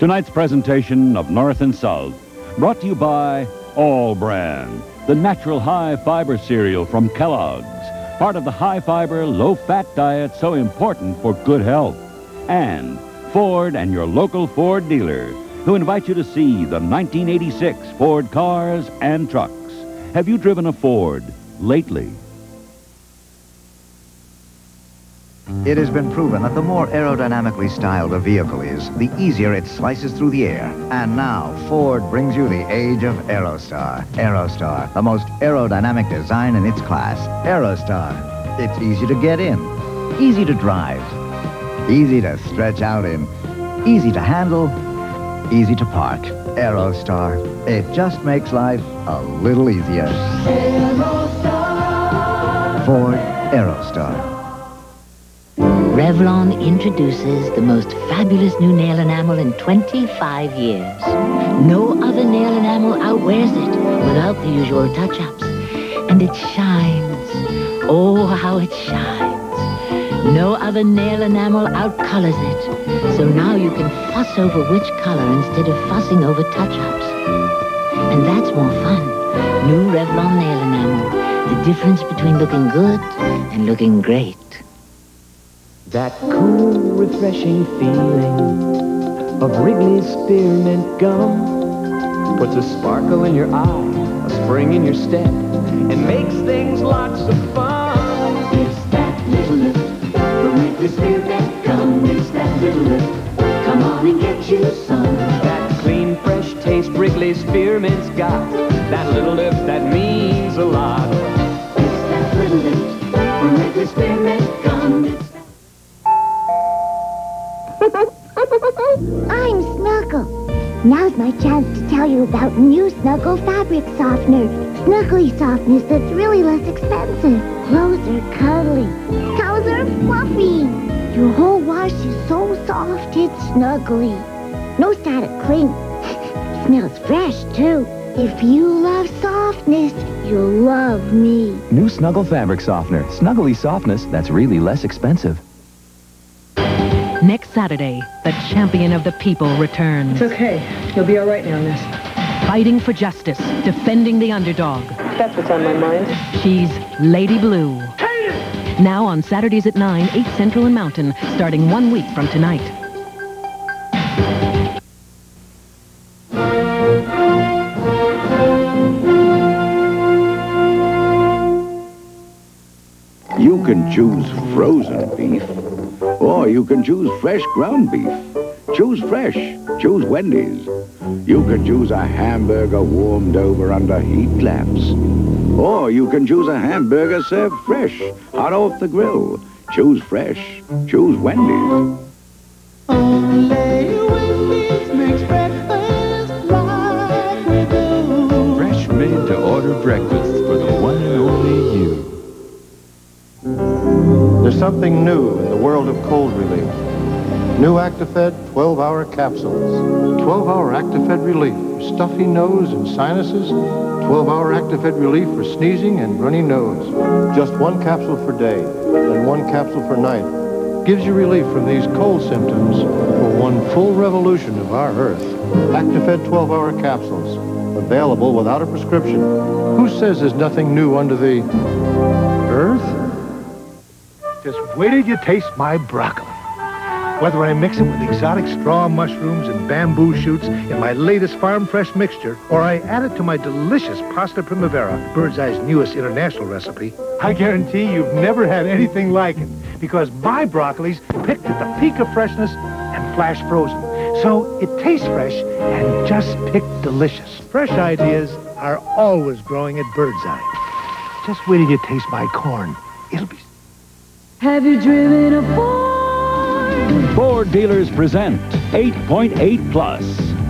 Tonight's presentation of North and South, brought to you by All Bran, the natural high fiber cereal from Kellogg's, part of the high fiber, low fat diet so important for good health. And Ford and your local Ford dealer, who invite you to see the 1986 Ford cars and trucks. Have you driven a Ford lately? It has been proven that the more aerodynamically styled a vehicle is, the easier it slices through the air. And now, Ford brings you the age of Aerostar. Aerostar, the most aerodynamic design in its class. Aerostar. It's easy to get in, easy to drive, easy to stretch out in, easy to handle, easy to park. Aerostar. It just makes life a little easier. Aerostar. Ford Aerostar. Revlon introduces the most fabulous new nail enamel in 25 years. No other nail enamel outwears it without the usual touch-ups. And it shines. Oh, how it shines. No other nail enamel outcolors it. So now you can fuss over which color instead of fussing over touch-ups. And that's more fun. New Revlon nail enamel. The difference between looking good and looking great. That cool, refreshing feeling of Wrigley's Spearmint Gum puts a sparkle in your eye, a spring in your step, and makes things lots of fun. It's that little lift from Wrigley's Spearmint Gum. It's that little lift. Come on and get you some. That clean, fresh taste Wrigley's Spearmint's got. That little lift that means a lot. It's that little lift from Wrigley's Spearmint Now's my chance to tell you about new Snuggle fabric softener. Snuggly softness that's really less expensive. Clothes are cuddly. Towels are fluffy. Your whole wash is so soft it's snuggly. No static cling. Smells fresh, too. If you love softness, you'll love me. New Snuggle Fabric Softener. Snuggly softness that's really less expensive. Next Saturday, the champion of the people returns. It's okay. You'll be all right now, Miss. Fighting for justice, defending the underdog. That's what's on my mind. She's Lady Blue. Now on Saturdays at 9, 8 Central and Mountain, starting one week from tonight. You can choose frozen beef, or you can choose fresh ground beef. Choose fresh. Choose Wendy's. You can choose a hamburger warmed over under heat lamps. Or you can choose a hamburger served fresh, hot off the grill. Choose fresh. Choose Wendy's. Only Wendy's makes breakfast like we do. Fresh made to order breakfast for the one and only you. There's something new in the world of cold relief. New Actifed 12-hour capsules. 12-hour Actifed relief for stuffy nose and sinuses. 12-hour Actifed relief for sneezing and runny nose. Just one capsule for day and one capsule for night gives you relief from these cold symptoms for one full revolution of our Earth. Actifed 12-hour capsules. Available without a prescription. Who says there's nothing new under the Earth? Just wait till you taste my broccoli. Whether I mix it with exotic straw mushrooms and bamboo shoots in my latest farm fresh mixture, or I add it to my delicious pasta primavera, Bird's Eye's newest international recipe, I guarantee you've never had anything like it. Because my broccoli's picked at the peak of freshness and flash frozen. So it tastes fresh and just picked delicious. Fresh ideas are always growing at Bird's Eye. Just wait till you taste my corn. It'll be Have you driven a Ford? Ford dealers present 8.8 Plus.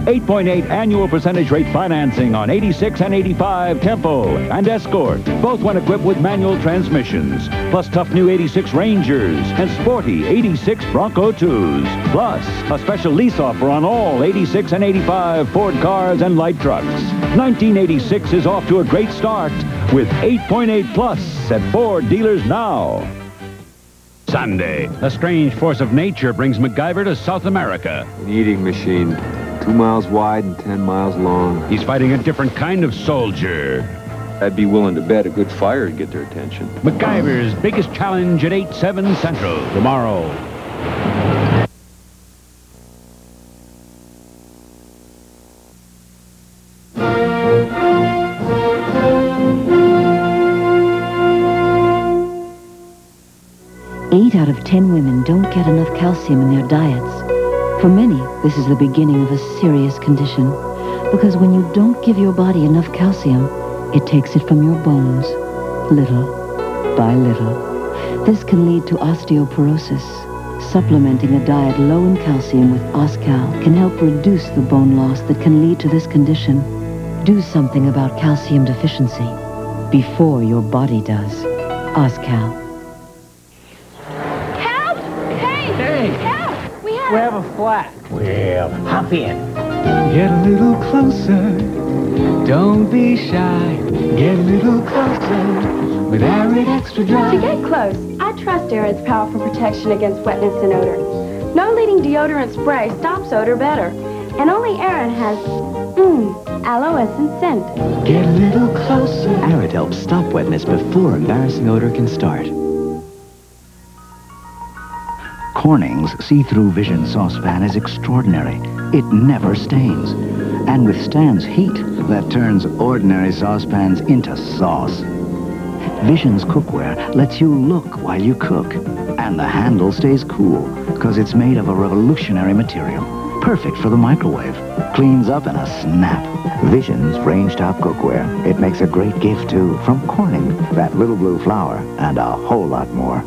8.8 annual percentage rate financing on 86 and 85 Tempo and Escort, both when equipped with manual transmissions, plus tough new 86 Rangers and sporty 86 Bronco 2s, plus a special lease offer on all 86 and 85 Ford cars and light trucks. 1986 is off to a great start with 8.8 Plus at Ford dealers now. Sunday, a strange force of nature brings MacGyver to South America. An eating machine. Two miles wide and ten miles long. He's fighting a different kind of soldier. I'd be willing to bet a good fire would get their attention. MacGyver's biggest challenge at 8, 7 Central. Tomorrow. Eight out of ten women don't get enough calcium in their diets. For many, this is the beginning of a serious condition. Because when you don't give your body enough calcium, it takes it from your bones, little by little. This can lead to osteoporosis. Supplementing a diet low in calcium with Oscal can help reduce the bone loss that can lead to this condition. Do something about calcium deficiency before your body does. Oscal. We have... A flat. Well, hop in. Get a little closer. Don't be shy. Get a little closer with Arid Extra Dry. To get close, I trust Arid's powerful protection against wetness and odor. No leading deodorant spray stops odor better. And only Arid has, mmm, aloe essence scent. Get a little closer. Arid helps stop wetness before embarrassing odor can start. Corning's see-through vision saucepan is extraordinary. It never stains and withstands heat that turns ordinary saucepans into sauce. Vision's cookware lets you look while you cook, and the handle stays cool because it's made of a revolutionary material. Perfect for the microwave. Cleans up in a snap. Vision's range-top cookware. It makes a great gift, too, from Corning, that little blue flower, and a whole lot more.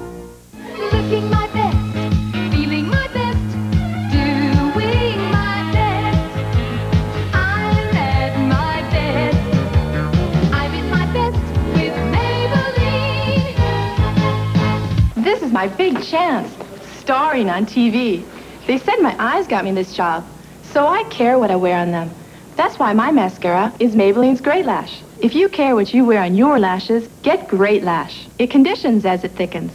Chance, starring on TV. They said my eyes got me this job, so I care what I wear on them. That's why my mascara is Maybelline's Great Lash. If you care what you wear on your lashes, get Great Lash. It conditions as it thickens.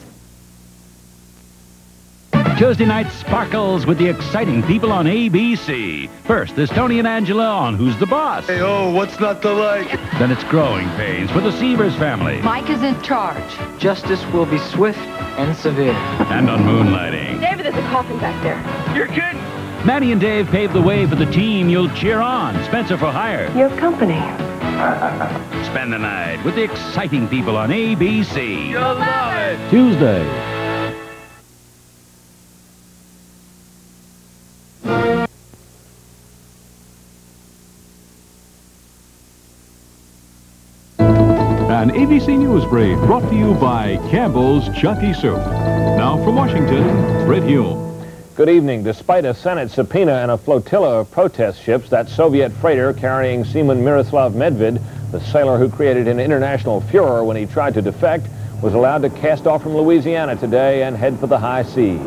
Tuesday night sparkles with the exciting people on ABC. First, there's Tony and Angela on Who's the Boss. Hey, oh, what's not to like? Then it's Growing Pains with the Seavers family. Mike is in charge. Justice will be swift and severe. And on Moonlighting. David, there's a coffin back there. You're kidding? Maddie and Dave pave the way for the team you'll cheer on. Spencer for Hire. Your company. Spend the night with the exciting people on ABC. You'll love it. Tuesday. ABC News Brief brought to you by Campbell's Chunky Soup. Now from Washington, Brit Hume. Good evening. Despite a Senate subpoena and a flotilla of protest ships, that Soviet freighter carrying seaman Miroslav Medvid, the sailor who created an international furor when he tried to defect, was allowed to cast off from Louisiana today and head for the high seas.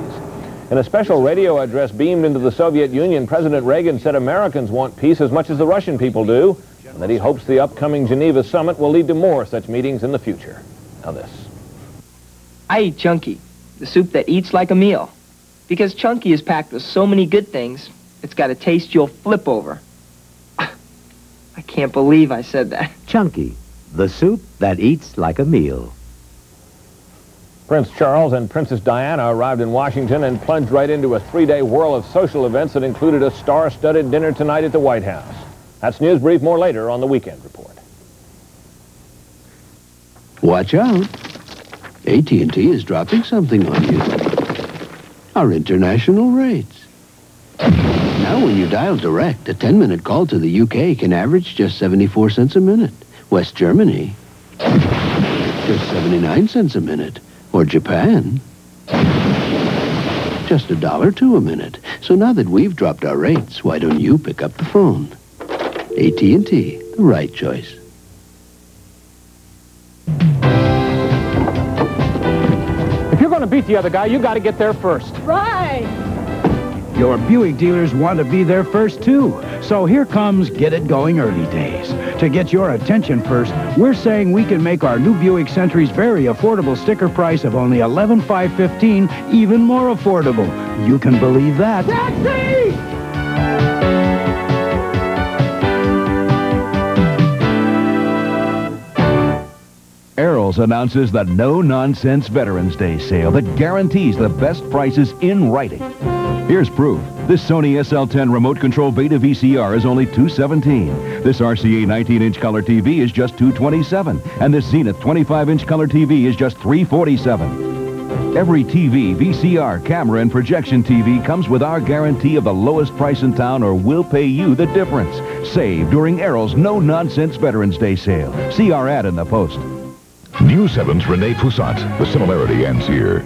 In a special radio address beamed into the Soviet Union, President Reagan said Americans want peace as much as the Russian people do, and that he hopes the upcoming Geneva summit will lead to more such meetings in the future. Now this. I eat Chunky, the soup that eats like a meal. Because Chunky is packed with so many good things, it's got a taste you'll flip over. I can't believe I said that. Chunky, the soup that eats like a meal. Prince Charles and Princess Diana arrived in Washington and plunged right into a three-day whirl of social events that included a star-studded dinner tonight at the White House. That's News Brief. More later on the Weekend Report. Watch out. AT&T is dropping something on you. Our international rates. Now when you dial direct, a 10-minute call to the UK can average just 74 cents a minute. West Germany, just 79 cents a minute. Or Japan, just a dollar two a minute. So now that we've dropped our rates, why don't you pick up the phone? AT&T, the right choice. If you're going to beat the other guy, you got to get there first. Right. Your Buick dealers want to be there first, too. So here comes Get It Going Early Days. To get your attention first, we're saying we can make our new Buick Century's very affordable sticker price of only 11,515 even more affordable. You can believe that. Taxi! Erol's announces the no-nonsense Veterans Day sale that guarantees the best prices in writing. Here's proof. This Sony SL10 remote control beta VCR is only 217. This RCA 19-inch color TV is just 227. And this Zenith 25-inch color TV is just 347. Every TV, VCR, camera, and projection TV comes with our guarantee of the lowest price in town or we'll pay you the difference. Save during Erol's no-nonsense Veterans Day sale. See our ad in the post. News 7's Renee Poussaint. The similarity ends here.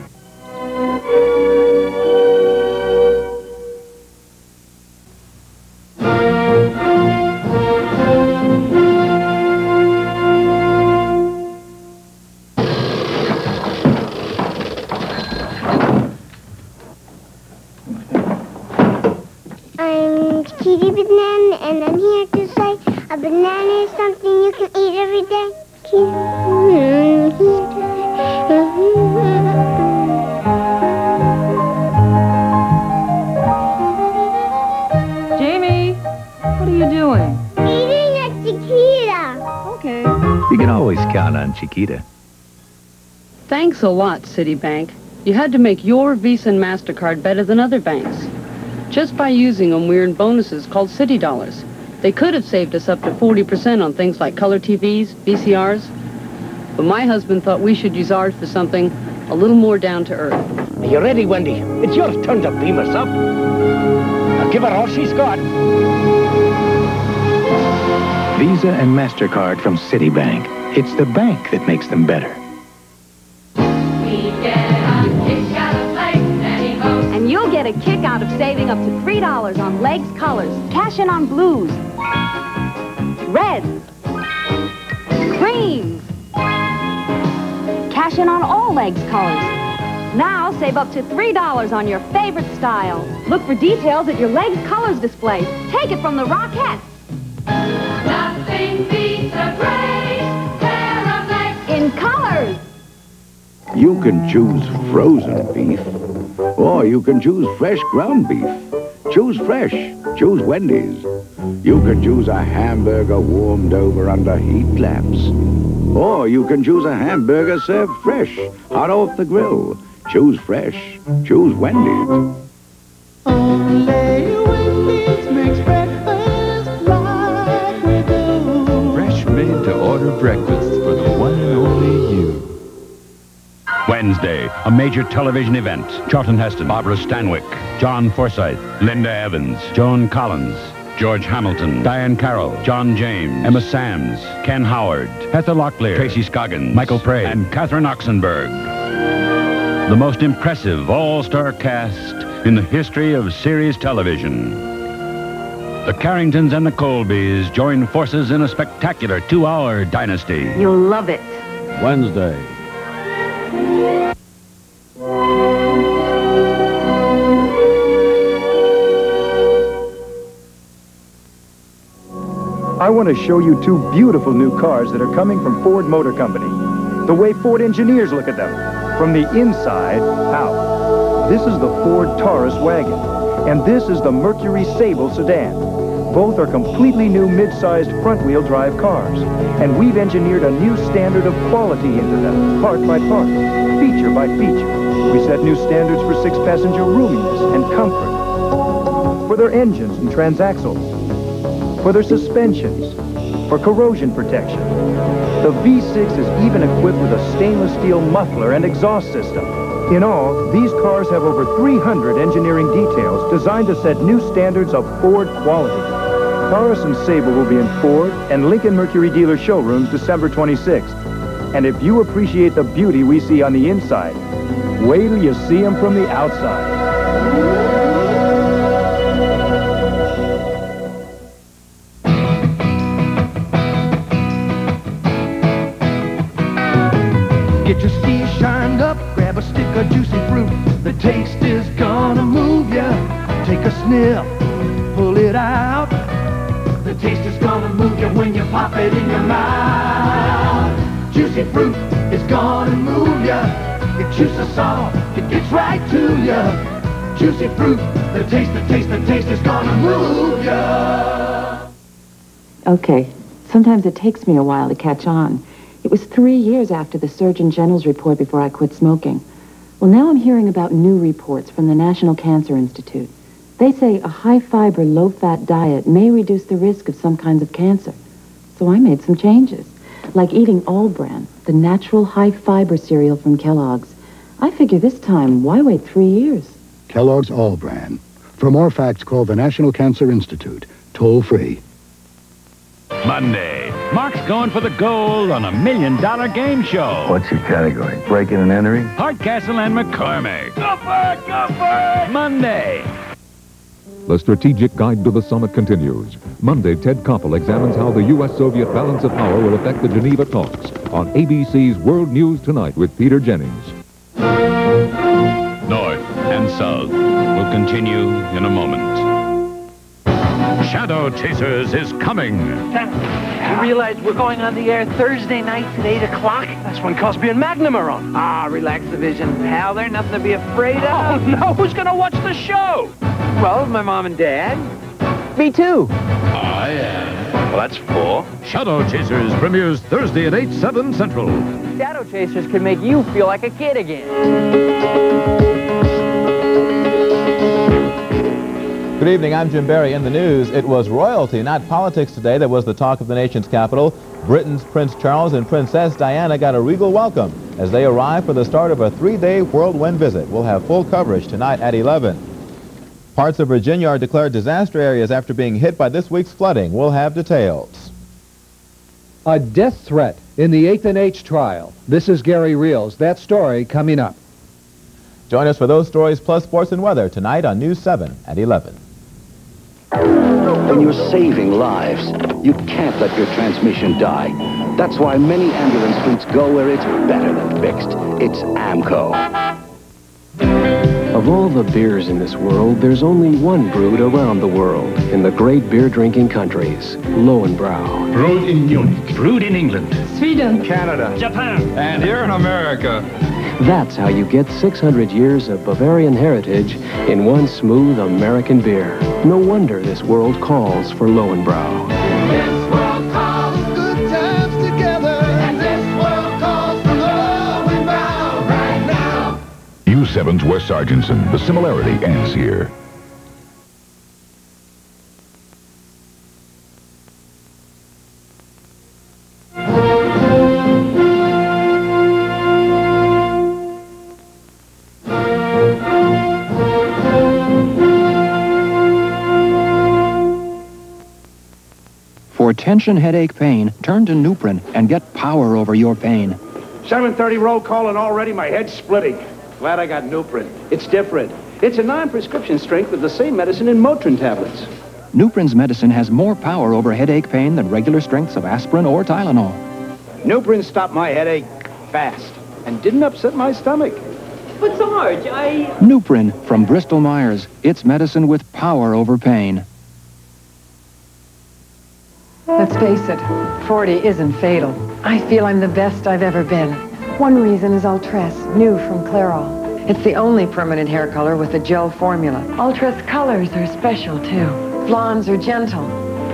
Banana, and I'm here to say a banana is something you can eat every day. Count on Chiquita. Thanks a lot, Citibank. You had to make your Visa and MasterCard better than other banks. Just by using them, we earned bonuses called CitiDollars. They could have saved us up to 40% on things like color TVs, VCRs. But my husband thought we should use ours for something a little more down to earth. Are you ready, Wendy? It's your turn to beam us up. Now give her all she's got. Visa and MasterCard from Citibank. It's the bank that makes them better. And you'll get a kick out of saving up to $3 on L'eggs colors. Cash in on blues, reds, creams. Cash in on all L'eggs colors. Now save up to $3 on your favorite style. Look for details at your L'eggs colors display. Take it from the Rockettes. Nothing You can choose frozen beef, or you can choose fresh ground beef. Choose fresh. Choose Wendy's. You can choose a hamburger warmed over under heat lamps. Or you can choose a hamburger served fresh, hot off the grill. Choose fresh. Choose Wendy's. Fresh made to order breakfast Wednesday, a major television event. Charlton Heston, Barbara Stanwyck, John Forsythe, Linda Evans, Joan Collins, George Hamilton, Diahann Carroll, John James, Emma Samms, Ken Howard, Heather Locklear, Tracy Scoggins, Michael Praed, and Catherine Oxenberg. The most impressive all-star cast in the history of series television. The Carringtons and the Colbys join forces in a spectacular two-hour dynasty. You'll love it. Wednesday. I want to show you two beautiful new cars that are coming from Ford Motor Company. The way Ford engineers look at them. From the inside out. This is the Ford Taurus wagon. And this is the Mercury Sable sedan. Both are completely new mid-sized front-wheel drive cars. And we've engineered a new standard of quality into them, part by part, feature by feature. We set new standards for six-passenger roominess and comfort. For their engines and transaxles for their suspensions, for corrosion protection. The V6 is even equipped with a stainless steel muffler and exhaust system. In all, these cars have over 300 engineering details designed to set new standards of Ford quality. Taurus and Sable will be in Ford and Lincoln Mercury dealer showrooms December 26th. And if you appreciate the beauty we see on the inside, wait till you see them from the outside. Get your skis shined up, grab a stick of juicy fruit. The taste is gonna move ya. Take a sniff, pull it out. The taste is gonna move you when you pop it in your mouth. Juicy fruit is gonna move ya. It juices off, it gets right to ya. Juicy fruit, the taste, the taste, the taste is gonna move ya. Okay, sometimes it takes me a while to catch on. It was three years after the Surgeon General's report before I quit smoking. Well, now I'm hearing about new reports from the National Cancer Institute. They say a high-fiber, low-fat diet may reduce the risk of some kinds of cancer. So I made some changes, like eating All Bran, the natural high-fiber cereal from Kellogg's. I figure this time, why wait three years? Kellogg's All Bran. For more facts, call the National Cancer Institute, toll free. Monday, Mark's going for the gold on a million dollar game show. What's your category? Breaking and entering? Hardcastle and McCormick. Go for it, go for it! Monday. The strategic guide to the summit continues. Monday, Ted Koppel examines how the U.S.-Soviet balance of power will affect the Geneva talks on ABC's World News Tonight with Peter Jennings. North and South will continue in a moment. Shadow Chasers is coming. You realize we're going on the air Thursday nights at 8 o'clock? That's when Cosby and Magnum are on. Ah, relax, the vision, Pal, they're nothing to be afraid of. Oh, no, who's going to watch the show? Well, my mom and dad. Me too. I am. Well, that's four. Shadow Chasers premieres Thursday at 8, 7 Central. Shadow Chasers can make you feel like a kid again. Good evening, I'm Jim Barry. In the news, it was royalty, not politics today, that was the talk of the nation's capital. Britain's Prince Charles and Princess Diana got a regal welcome as they arrive for the start of a three-day whirlwind visit. We'll have full coverage tonight at 11. Parts of Virginia are declared disaster areas after being hit by this week's flooding. We'll have details. A death threat in the 8th and H trial. This is Gary Reals. That story coming up. Join us for those stories plus sports and weather tonight on News 7 at 11. When you're saving lives, you can't let your transmission die. That's why many ambulance fleets go where it's better than fixed. It's AAMCO. Of all the beers in this world, there's only one brewed around the world, in the great beer-drinking countries, Lowenbrau. Brewed in Munich. Brewed in England. Sweden. Canada. Japan. And here in America. That's how you get 600 years of Bavarian heritage in one smooth American beer. No wonder this world calls for Lowenbrau. This world calls good times together. And this world calls for love right now. U7's Wes Sarginson. The similarity ends here. Tension, headache, pain, turn to Nuprin and get power over your pain. 7.30 roll call and already my head's splitting. Glad I got Nuprin. It's different. It's a non-prescription strength of the same medicine in Motrin tablets. Nuprin's medicine has more power over headache pain than regular strengths of aspirin or Tylenol. Nuprin stopped my headache fast and didn't upset my stomach. But Sarge, I... Nuprin from Bristol Myers. It's medicine with power over pain. Let's face it, 40 isn't fatal. I feel I'm the best I've ever been. One reason is Ultress, new from Clairol. It's the only permanent hair color with a gel formula. Ultress colors are special, too. Blondes are gentle,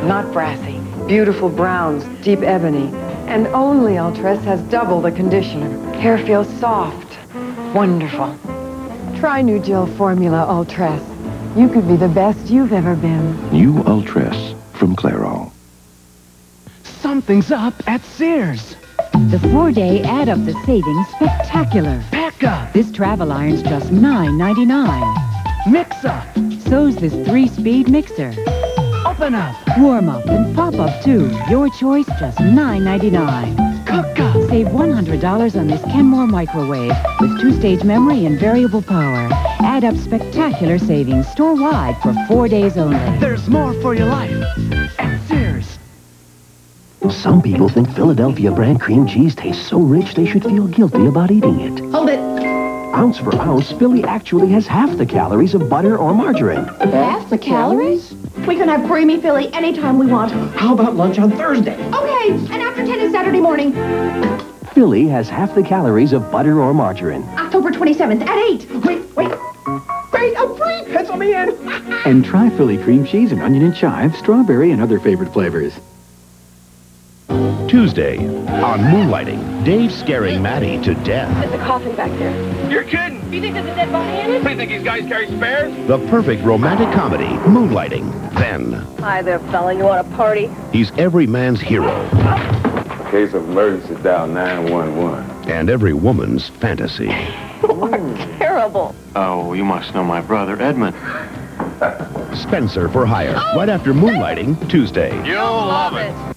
not brassy. Beautiful browns, deep ebony. And only Ultress has double the conditioner. Hair feels soft, wonderful. Try new gel formula Ultress. You could be the best you've ever been. New Ultress from Clairol. Something's up at Sears. The four-day add up the savings spectacular. Pack up. This travel iron's just $9.99. Mix up. So's this three-speed mixer. Open up. Warm up and pop up too. Your choice, just $9.99. Cook up. Save $100 on this Kenmore microwave with two-stage memory and variable power. Add up spectacular savings store-wide for four days only. There's more for your life. Some people think Philadelphia brand cream cheese tastes so rich they should feel guilty about eating it. Hold it. Ounce for ounce, Philly actually has half the calories of butter or margarine. Half the calories? We can have creamy Philly anytime we want. How about lunch on Thursday? Okay, and after 10 is Saturday morning. Philly has half the calories of butter or margarine. October 27th at 8. Wait, wait. Wait, I'm free. Pencil me in. And try Philly cream cheese and onion and chive, strawberry, and other favorite flavors. Tuesday on Moonlighting, Dave scaring Maddie to death. There's a coffin back there. You're kidding. You think there's a dead body in it? What do you think these guys carry spares? The perfect romantic comedy, Moonlighting. Then, Hi there, fella. You want a party? he's every man's hero Case of emergency, dial 911. and every woman's fantasy. you are Terrible. Oh, you must know my brother, Edmund. Spencer for Hire, oh, right after Moonlighting, Tuesday. You'll love it.